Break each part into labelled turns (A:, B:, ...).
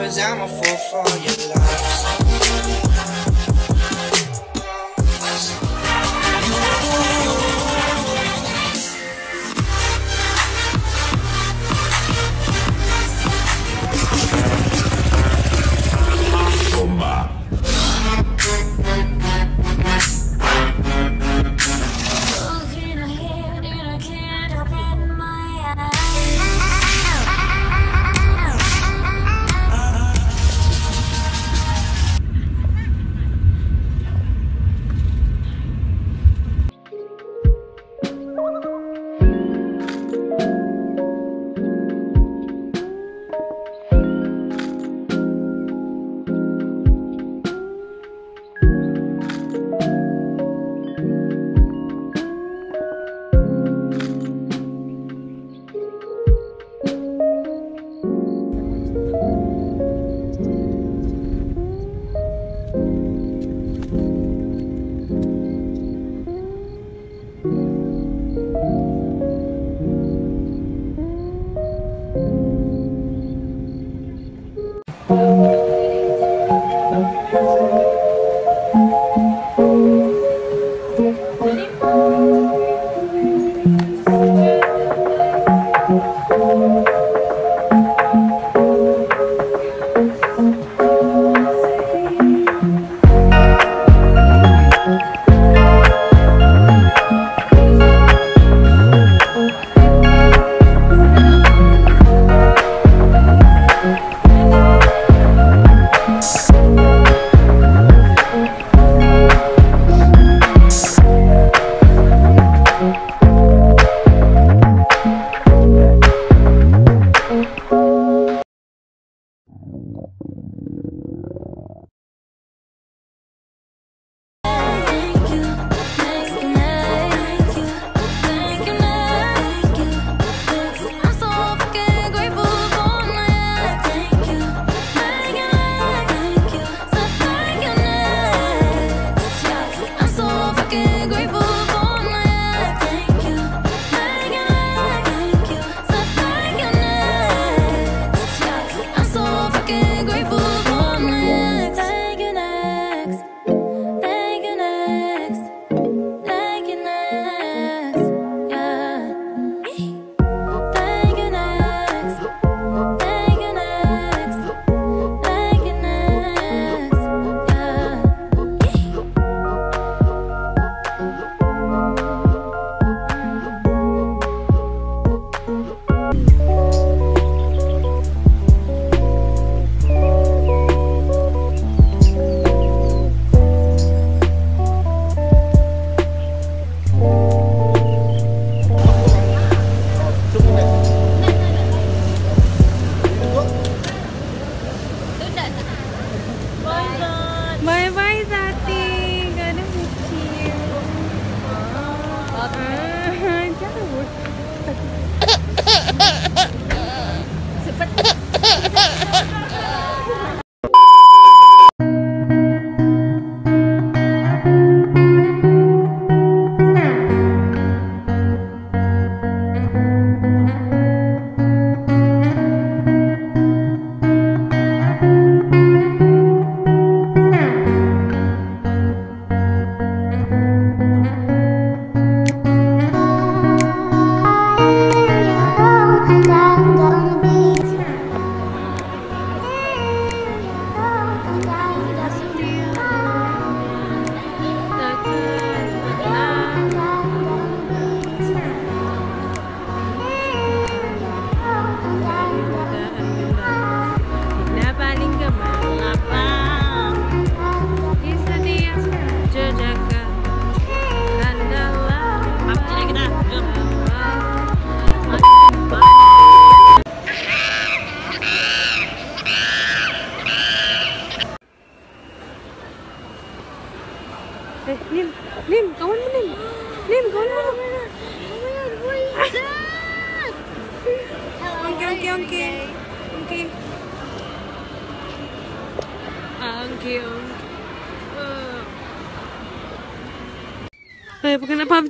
A: doors, I'm a fool for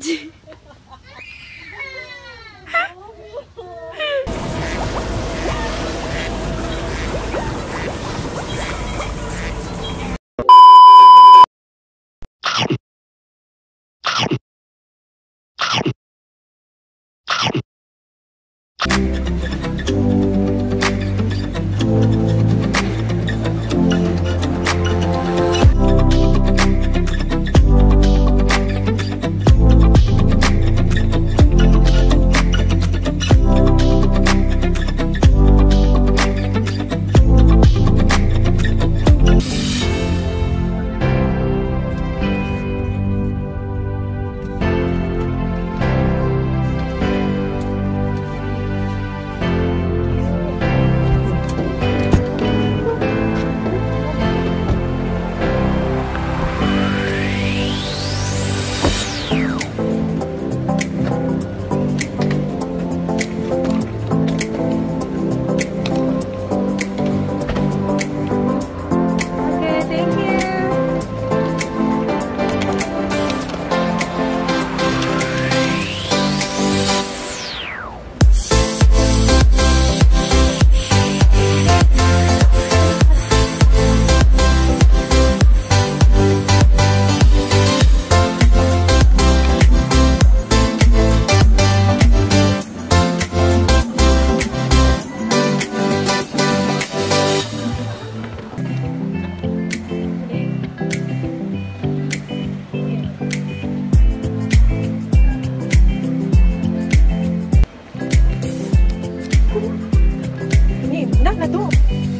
B: Oh.
C: Ni,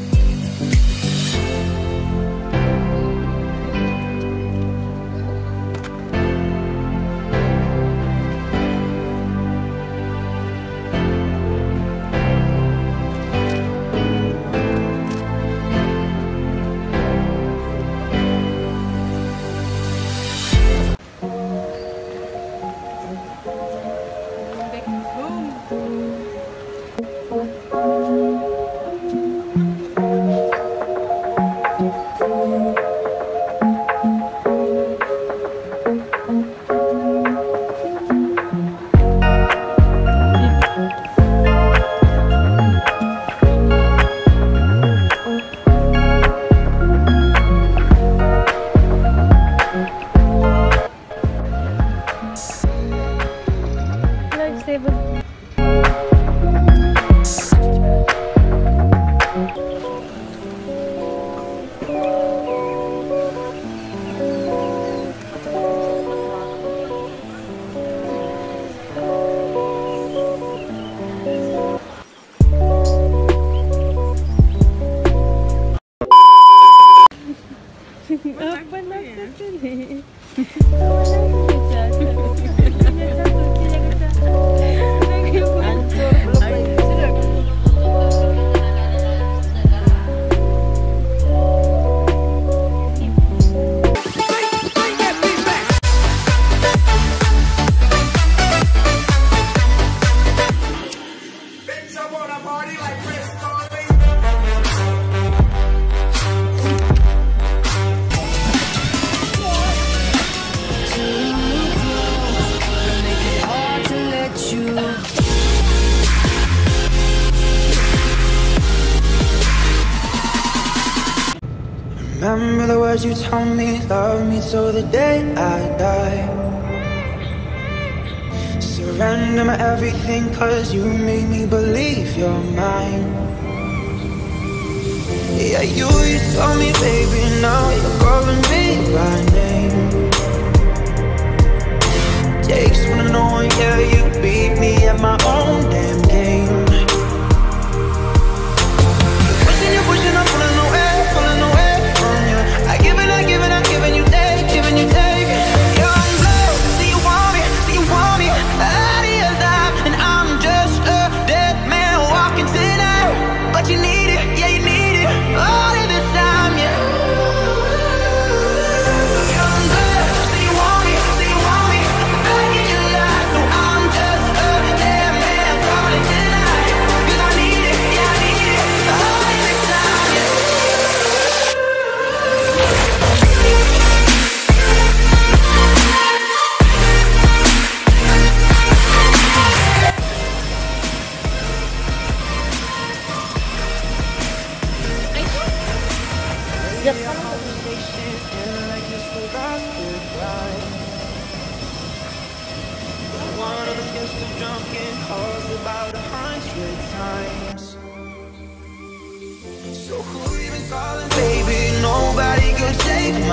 D: expensive. Apa nak? tell love me till the day I die. Surrender my everything cause you made me believe you're mine. Yeah, you used to call me baby, now you're calling me by name. Takes one to know, yeah, you beat me at my own game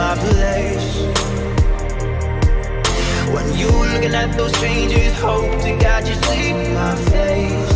D: my place. When you looking at those changes Hope to God you see my face.